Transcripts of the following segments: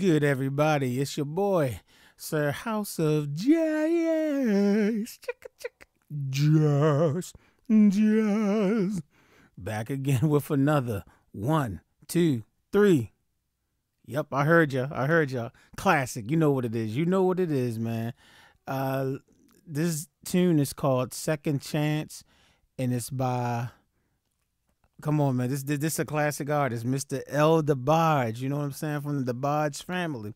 Good, everybody? It's your boy, Sir House of Jazz. Jazz. Jazz. Back again with another one, two, three. Yep, I heard ya. I heard ya. Classic. You know what it is. You know what it is, man. Uh, this tune is called Second Chance, and it's by Come on, man. This this, this is a classic artist, Mr. El DeBarge. You know what I'm saying? From the DeBarge family.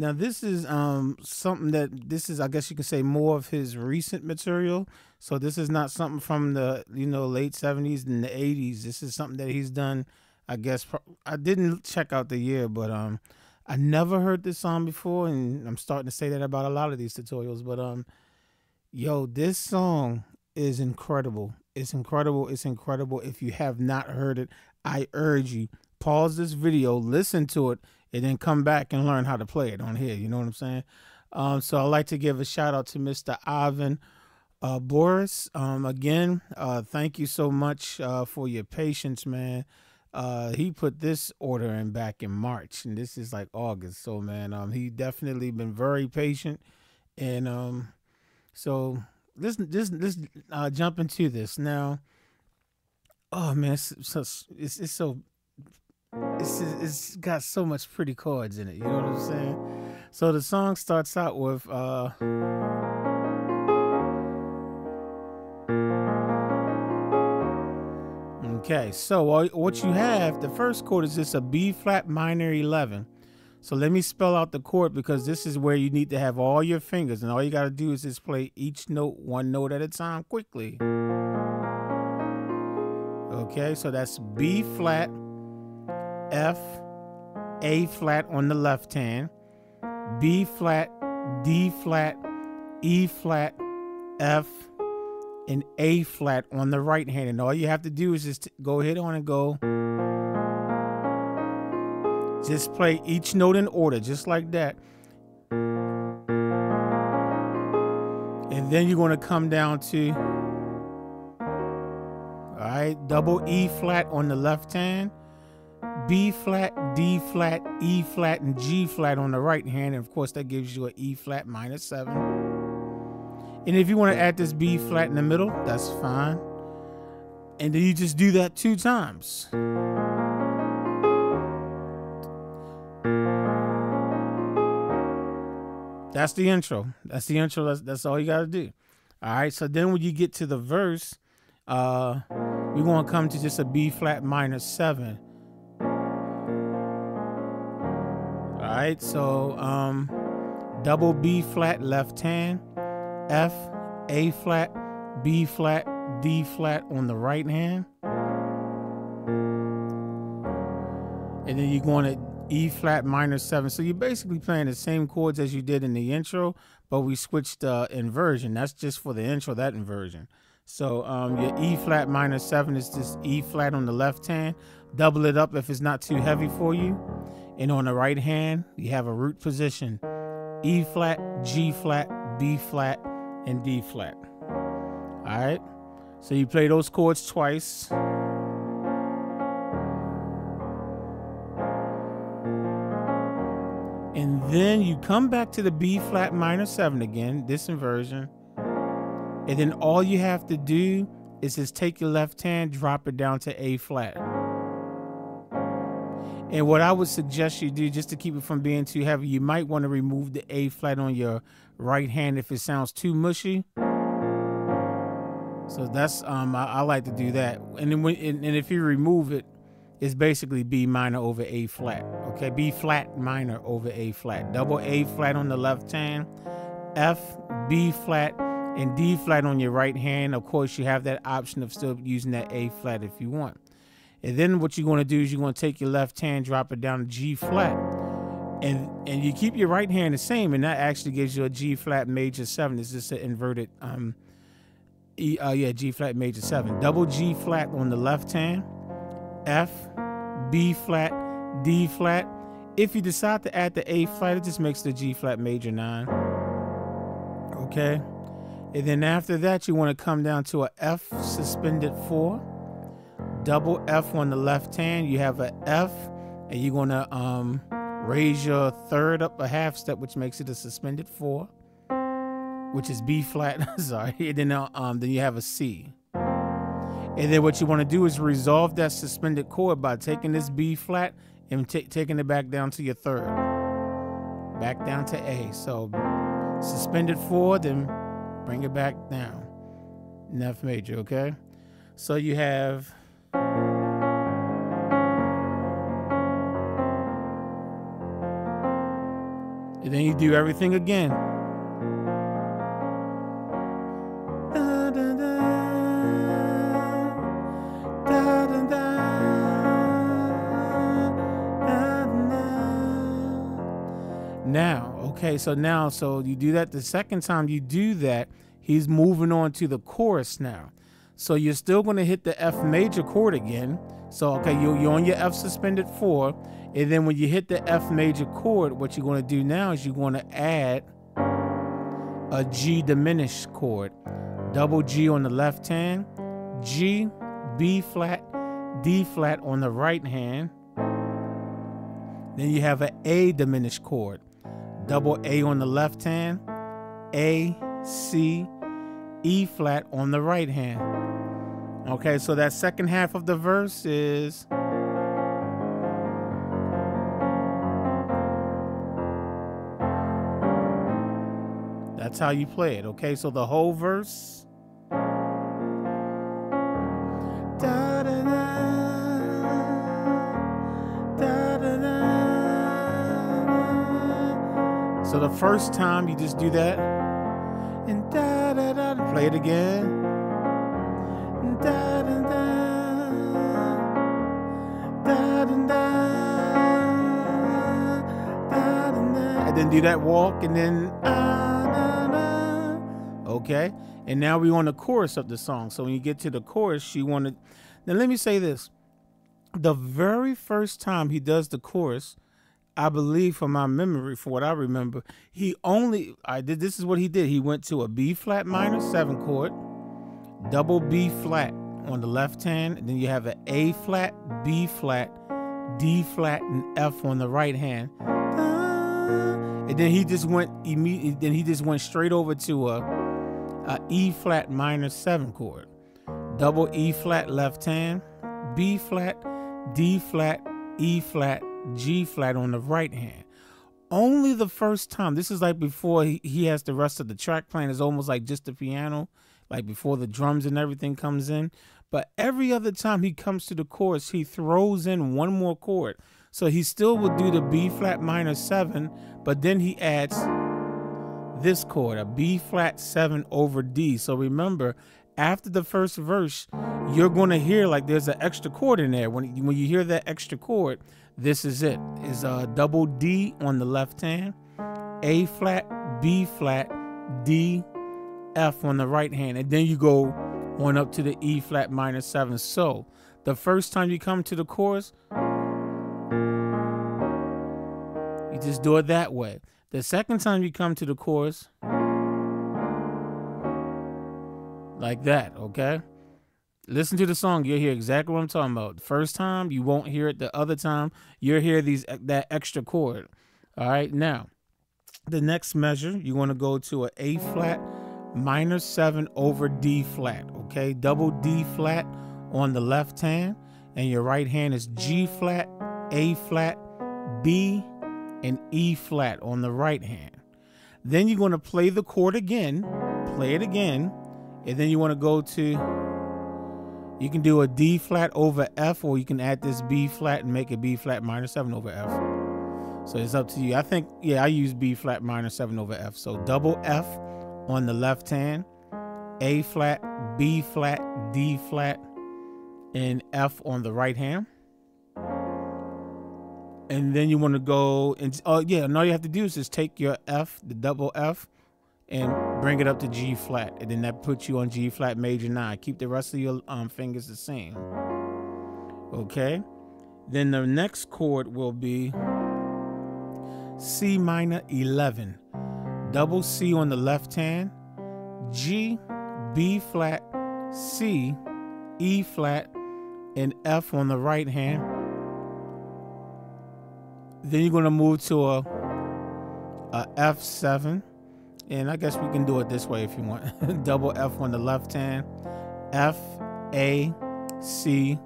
Now this is um something that this is I guess you can say more of his recent material. So this is not something from the you know late 70s and the 80s. This is something that he's done. I guess I didn't check out the year, but um I never heard this song before, and I'm starting to say that about a lot of these tutorials. But um, yo, this song is incredible. It's incredible. It's incredible. If you have not heard it, I urge you pause this video, listen to it, and then come back and learn how to play it on here. You know what I'm saying? Um, so I'd like to give a shout out to Mr. Ivan uh, Boris. Um, again, uh, thank you so much uh, for your patience, man. Uh, he put this order in back in March, and this is like August. So, man, um, he definitely been very patient, and um, so let's let's let's uh, jump into this now. Oh man, it's so it's, it's so it's it's got so much pretty chords in it. You know what I'm saying? So the song starts out with. uh Okay, so what you have, the first chord is just a B flat minor 11. So let me spell out the chord because this is where you need to have all your fingers and all you got to do is just play each note one note at a time quickly. Okay, so that's B flat, F, A flat on the left hand, B flat, D flat, E flat, F, and A flat on the right hand. And all you have to do is just go ahead on and go. Just play each note in order, just like that. And then you're going to come down to, all right, double E flat on the left hand, B flat, D flat, E flat, and G flat on the right hand. And of course, that gives you an E flat seven. And if you want to add this B flat in the middle, that's fine. And then you just do that two times. That's the intro. That's the intro. That's that's all you got to do. All right. So then when you get to the verse, uh, we're gonna come to just a B flat minor seven. All right. So um, double B flat left hand, F, A flat, B flat, D flat on the right hand. And then you're going to E flat minor seven. So you're basically playing the same chords as you did in the intro, but we switched the uh, inversion. That's just for the intro, that inversion. So um, your E flat minor seven is just E flat on the left hand. Double it up if it's not too heavy for you. And on the right hand, you have a root position. E flat, G flat, B flat, and D flat. All right. So you play those chords twice. Then you come back to the B flat minor seven again, this inversion. And then all you have to do is just take your left hand, drop it down to A flat. And what I would suggest you do, just to keep it from being too heavy, you might want to remove the A flat on your right hand if it sounds too mushy. So that's um I, I like to do that. And then when and, and if you remove it, it's basically B minor over A flat. Okay, B flat minor over A flat. Double A flat on the left hand, F, B flat, and D flat on your right hand. Of course, you have that option of still using that A flat if you want. And then what you're going to do is you're going to take your left hand, drop it down to G flat. And and you keep your right hand the same, and that actually gives you a G flat major seven. It's just an inverted um E uh yeah, G flat major seven. Double G flat on the left hand F, B flat, D flat. If you decide to add the A flat, it just makes the G flat major 9. Okay? And then after that, you want to come down to a F suspended 4. Double F on the left hand. You have a F, and you're going to um, Raise your third up a half step, which makes it a suspended four, which is B flat. Sorry. And then, uh, um, then you have a C. And then what you want to do is resolve that suspended chord by taking this B flat and t- taking it back down to your third. Back down to A. So suspended four, then bring it back down. in F major, okay? So you have And then you do everything again. Okay, so now, so you do that the second time you do that, he's moving on to the chorus now. So you're still going to hit the F major chord again. So, okay, you're, on your F suspended four. And then when you hit the F major chord, what you're going to do now is you're going to add a G diminished chord. Double G on the left hand, G, B flat, D flat on the right hand. Then you have an A diminished chord. Double A on the left hand, A, C, E flat on the right hand. Okay, so that second half of the verse is. That's how you play it, okay? So the whole verse. So the first time you just do that and da da da play it again. Da, da, da, da, da, da, and then do that walk and then okay and now we on the chorus of the song so when you get to the chorus she wanted now let me say this the very first time he does the chorus I believe from my memory, for what I remember, he only I did this is what he did. He went to a B flat minor seven chord, double B flat on the left hand, then you have an A flat, B flat, D flat, and F on the right hand. And then he just went immediately. Then he just went straight over to a, a E flat minor seven chord, double E flat left hand, B flat, D flat, E flat, G flat on the right hand. Only the first time. This is like before he, has the rest of the track playing. It's almost like just the piano, like before the drums and everything comes in. But every other time he comes to the chorus, he throws in one more chord. So he still would do the B flat minor seven, but then he adds this chord, a B flat seven over D. So remember, after the first verse, you're going to hear like there's an extra chord in there. When, when you hear that extra chord, this is it. Is a uh, double D on the left hand, A flat, B flat, D, F on the right hand, and then you go on up to the E flat minor seven. So the first time you come to the chorus, you just do it that way. The second time you come to the chorus, like that, okay? Listen to the song, you'll hear exactly what I'm talking about. First time, you won't hear it. The other time, you'll hear these that extra chord. All right, now the next measure, you want to go to a A flat minor seven over D flat. Okay, double D flat on the left hand, and your right hand is G flat, A flat, B, and E flat on the right hand. Then you're going to play the chord again, play it again, and then you want to go to you can do a D flat over F, or you can add this B flat and make it B flat minor 7 over F. So it's up to you. I think, yeah, I use B flat minor 7 over F. So double F on the left hand, A flat, B flat, D flat, and F on the right hand. And then you want to go and, oh, yeah, and all you have to do is just take your F, the double F, and bring it up to G flat, and then that puts you on G flat major nine. Keep the rest of your um, fingers the same. Okay. Then the next chord will be C minor 11. Double C on the left hand, G, B flat, C, E flat, and F on the right hand. Then you're gonna move to a, a F7, and I guess we can do it this way if you want. Double F on the left hand, F A C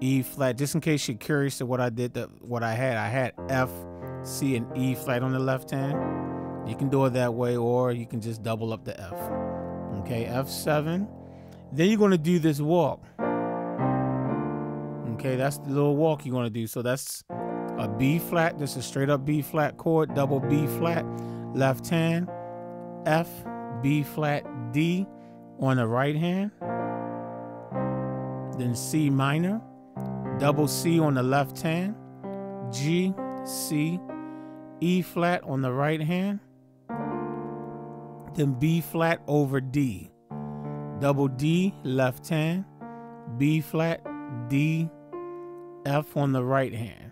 E flat. Just in case you're curious to what I did, the, what I had, I had F, C, and E flat on the left hand. You can do it that way, or you can just double up the F. Okay, F7. Then you're gonna do this walk. Okay, that's the little walk you're gonna do. So that's a B flat, just a straight up B flat chord, double B flat, left hand, F, B flat, D on the right hand, then C minor, double C on the left hand, G, C, E flat on the right hand, then B flat over D, double D left hand, B flat, D, F on the right hand.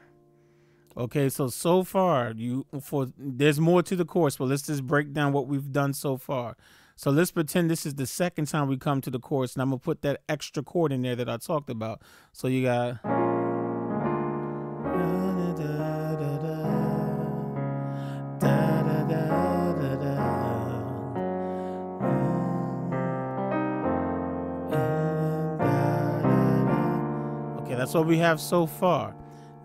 Okay, so so far you for there's more to the course, but let's just break down what we've done so far. So let's pretend this is the second time we come to the course, and I'm gonna put that extra chord in there that I talked about. So you got Okay, that's what we have so far.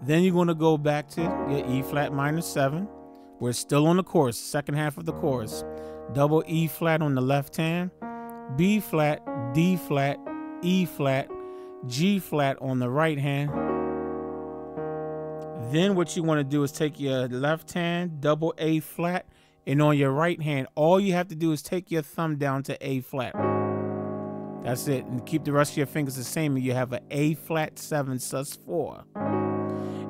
Then you're going to go back to your E flat minor seven. We're still on the chorus, second half of the chorus. Double E flat on the left hand, B flat, D flat, E flat, G flat on the right hand. Then what you want to do is take your left hand, double A flat, and on your right hand, all you have to do is take your thumb down to A flat. That's it. And keep the rest of your fingers the same, and you have an A flat seven sus four.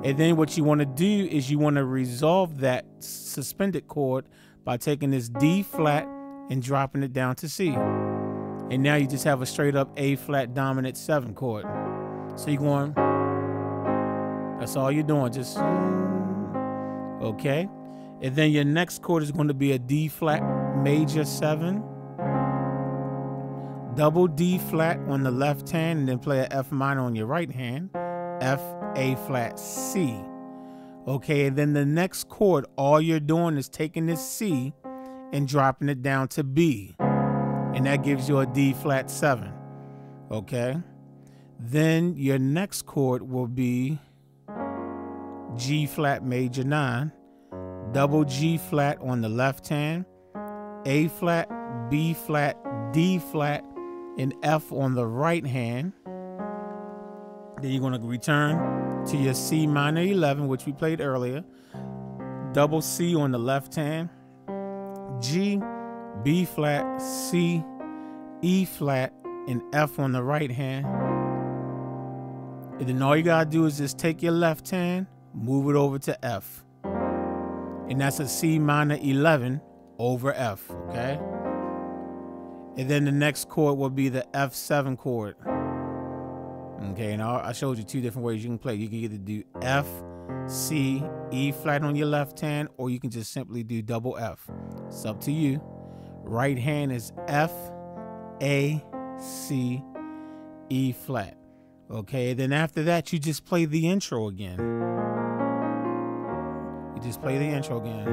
And then what you want to do is you want to resolve that suspended chord by taking this D flat and dropping it down to C. And now you just have a straight up A flat dominant seven chord. So you're going, that's all you're doing, just, okay. And then your next chord is going to be a D flat major seven, double D flat on the left hand, and then play a F minor on your right hand, F a flat C. Okay, and then the next chord, all you're doing is taking this C and dropping it down to B. And that gives you a D flat 7. Okay? Then your next chord will be G flat major 9, double G flat on the left hand, A flat, B flat, D flat, and F on the right hand. Then you're going to return to your C minor 11, which we played earlier. Double C on the left hand. G, B flat, C, E flat, and F on the right hand. And then all you got to do is just take your left hand, move it over to F. And that's a C minor 11 over F, okay? And then the next chord will be the F7 chord. Okay, and I showed you two different ways you can play. You can either do F, C, E flat on your left hand, or you can just simply do double F. It's up to you. Right hand is F, A, C, E flat. Okay, then after that, you just play the intro again. You just play the intro again.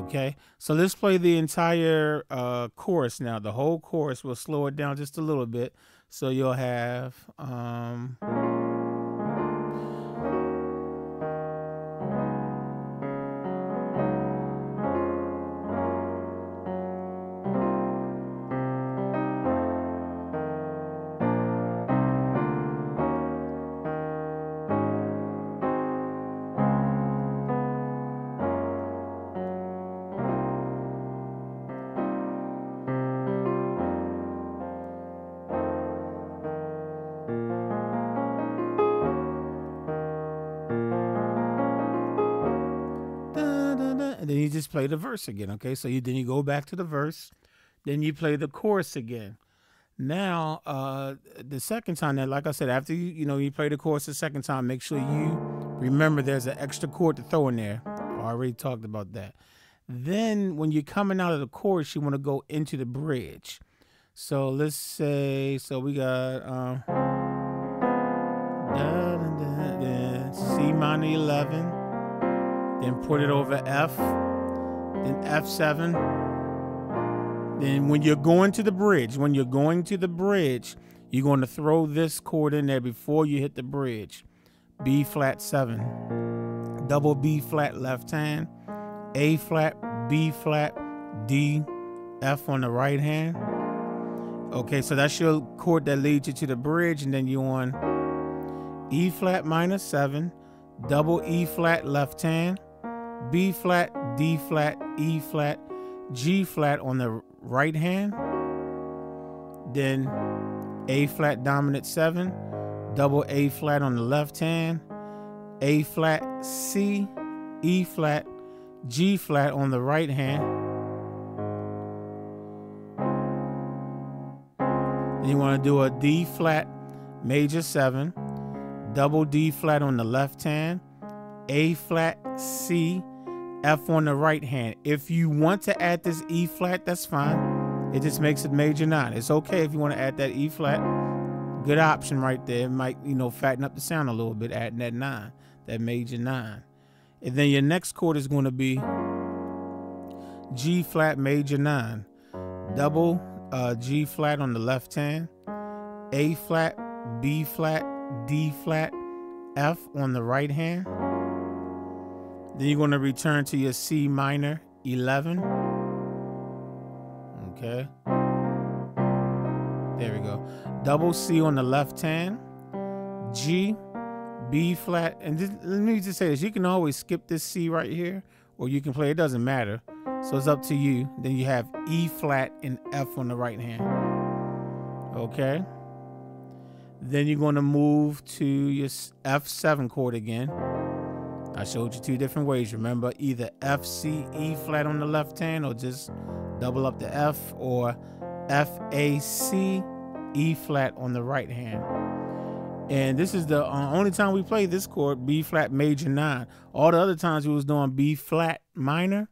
Okay, so let's play the entire uh, chorus now. The whole chorus. We'll slow it down just a little bit. So you'll have. Um, and then you just play the verse again. Okay, so you then you go back to the verse, then you play the chorus again. Now, uh, the second time that, like I said, after you you know you play the chorus the second time, make sure you remember there's an extra chord to throw in there. I already talked about that. Then when you're coming out of the chorus, you want to go into the bridge. So let's say, so we got um, da, da, da, C minor 11, then put it over F, then F7. Then when you're going to the bridge, when you're going to the bridge, you're going to throw this chord in there before you hit the bridge. B flat 7, double B flat left hand, A flat, B flat, D, F on the right hand. Okay, so that's your chord that leads you to the bridge, and then you on E flat minor 7, double E flat left hand, B flat, D flat, E flat, G flat on the right hand, then A flat dominant 7, double A flat on the left hand, A flat, C, E flat, G flat on the right hand. Then you want to do a D flat major 7, double D flat on the left hand, A flat, C, F on the right hand. If you want to add this E flat, that's fine. It just makes it major 9. It's okay if you want to add that E flat good option right there. It might, you know, fatten up the sound a little bit, adding that nine, that major nine. And then your next chord is going to be G flat major nine, double uh, G flat on the left hand, A flat, B flat, D flat, F on the right hand. Then you're going to return to your C minor 11. Okay. There we go. Double C on the left hand. G, B flat. And this, let me just say this. You can always skip this C right here, or you can play. It doesn't matter. So it's up to you. Then you have E flat and F on the right hand. Okay. Then you're going to move to your F7 chord again. I showed you two different ways. Remember, either F, C, E flat on the left hand, or just double up the F, or F, A, C, E flat on the right hand. And this is the uh, only time we play this chord, B flat major nine. All the other times we was doing B flat minor,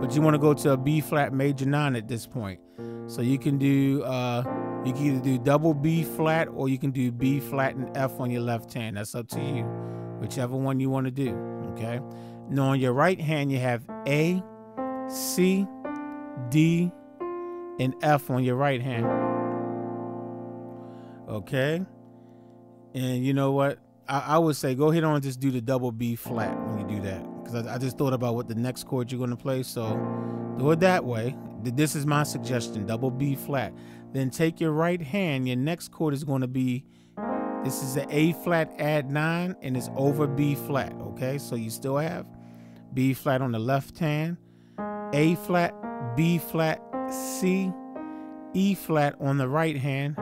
but you want to go to a B flat major nine at this point. So you can do, uh, you can either do double B flat or you can do B flat and F on your left hand. That's up to you, whichever one you want to do. Okay. Now on your right hand, you have A, C, D, and F on your right hand. Okay. And you know what? I, I, would say go ahead and just do the double B flat when you do that. Because I, I, just thought about what the next chord you're going to play. So do it that way. This is my suggestion double B flat. Then take your right hand. Your next chord is going to be this is an A flat add nine and it's over B flat. Okay. So you still have B flat on the left hand, A flat, B flat, C, E flat on the right hand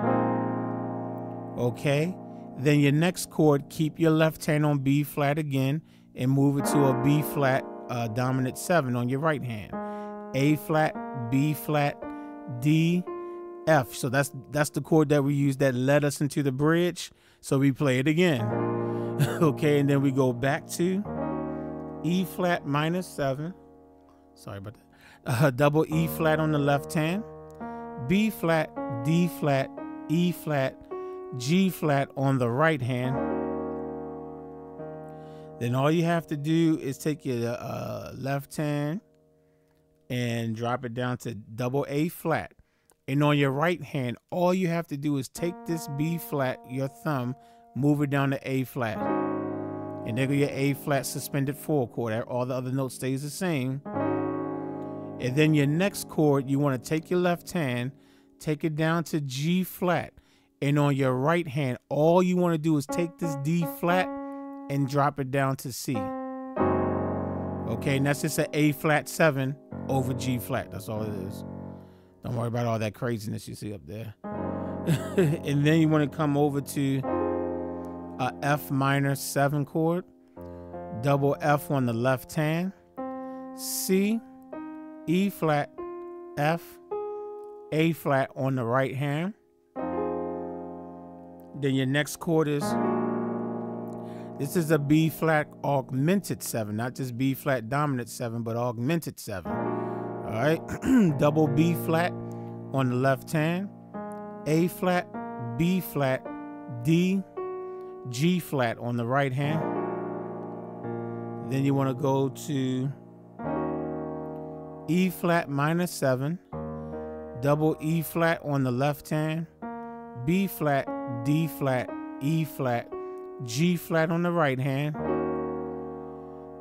okay? Then your next chord, keep your left hand on B flat again and move it to a B flat uh, dominant 7 on your right hand. A flat, B flat, D, F. So that's that's the chord that we use that led us into the bridge. So we play it again. okay, and then we go back to E flat 7. Sorry about that. Uh, double E flat on the left hand. B flat, D flat, E flat, G flat on the right hand. Then all you have to do is take your uh, left hand and drop it down to double A flat. And on your right hand, all you have to do is take this B flat, your thumb, move it down to A flat. And there go your A flat suspended four chord. All the other notes stays the same. And then your next chord, you want to take your left hand, take it down to G flat. And on your right hand, all you want to do is take this D flat and drop it down to C. Okay, and that's just an A flat 7 over G flat. That's all it is. Don't worry about all that craziness you see up there. and then you want to come over to a F minor 7 chord, double F on the left hand, C, E flat, F, A flat on the right hand then your next chord is this is a B flat augmented seven, not just B flat dominant seven, but augmented seven. All right, double B flat on the left hand, A flat, B flat, D, G flat on the right hand. Then you want to go to E flat minor 7, double E flat on the left hand, B flat, D flat, E flat, G flat on the right hand.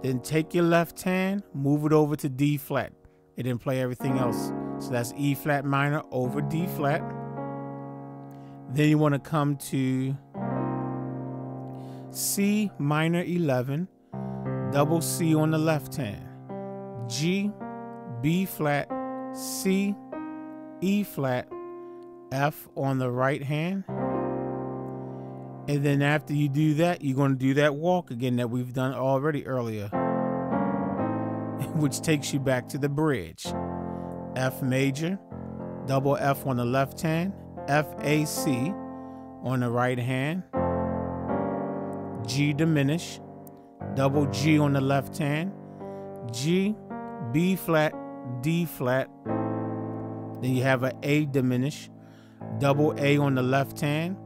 Then take your left hand, move it over to D flat. It didn't play everything else. So that's E flat minor over D flat. Then you want to come to C minor 11, double C on the left hand, G, B flat, C, E flat, F on the right hand. And then after you do that, you're going to do that walk again that we've done already earlier, which takes you back to the bridge. F major, double F on the left hand, F A C on the right hand, G diminish, double G on the left hand, G, B flat, D flat. Then you have an A diminish, double A on the left hand,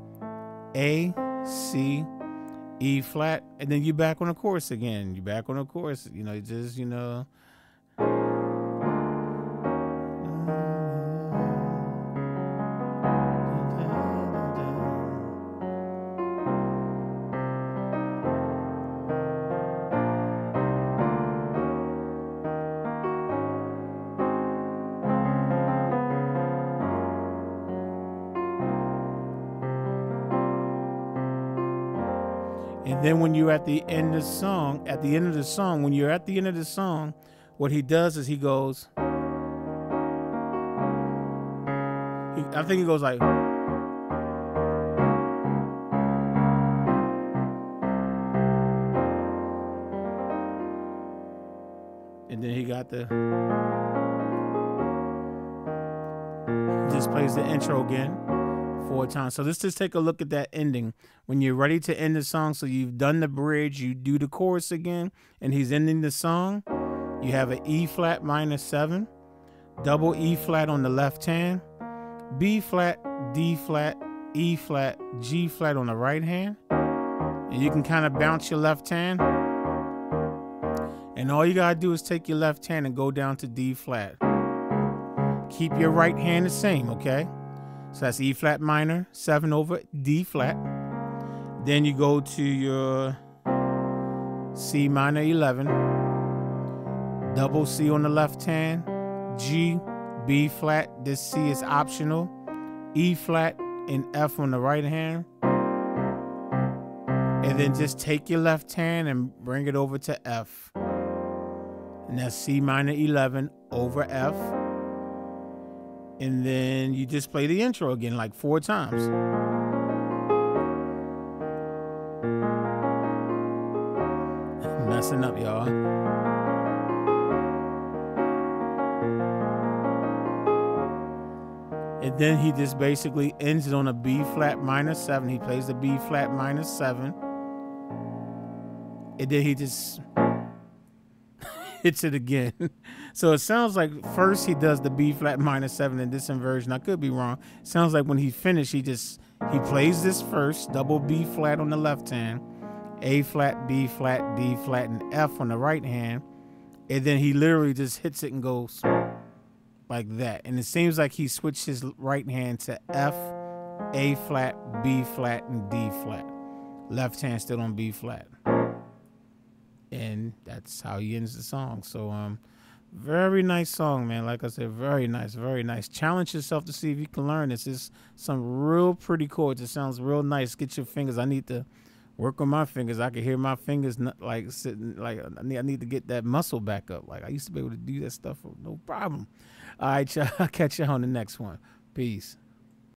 A, C, E flat, and then you back on the course again. You back on the course. you know, just you know. You're at the end of the song, at the end of the song, when you're at the end of the song, what he does is he goes. He, I think he goes like. And then he got the. Just plays the intro again four mm. times. So let's just take a look at that ending. When you're ready to end the song, so you've done the bridge, you do the chorus again, and he's ending the song. You have an E flat minor seven, double E flat on the left hand, B flat, D flat, E flat, G flat on the right hand. And you can kind of bounce your left hand. And all you gotta do is take your left hand and go down to D flat. Keep your right hand the same, okay? So that's E flat minor, 7 over D flat. Then you go to your C minor 11, double C on the left hand, G, B flat. This C is optional, E flat, and F on the right hand. And then just take your left hand and bring it over to F. And that's C minor 11 over F and then you just play the intro again like four times. Messing up, y'all. And then he just basically ends it on a B flat minor seven. He plays the B flat minor seven. And then he just hits it again. so it sounds like first he does the B flat minor seven in this inversion. I could be wrong. Sounds like when he finished, he just he plays this first, double B flat on the left hand, A flat, B flat, D flat, and F on the right hand, and then he literally just hits it and goes like that. And it seems like he switched his right hand to F, A flat, B flat, and D flat. Left hand still on B flat and that's how he ends the song. So um very nice song, man. Like I said, very nice, very nice. Challenge yourself to see if you can learn this. Is some real pretty chords. It sounds real nice. Get your fingers. I need to work on my fingers. I can hear my fingers like sitting like I need, I need to get that muscle back up. Like I used to be able to do that stuff no problem. All right, y'all. I'll catch you on the next one. Peace.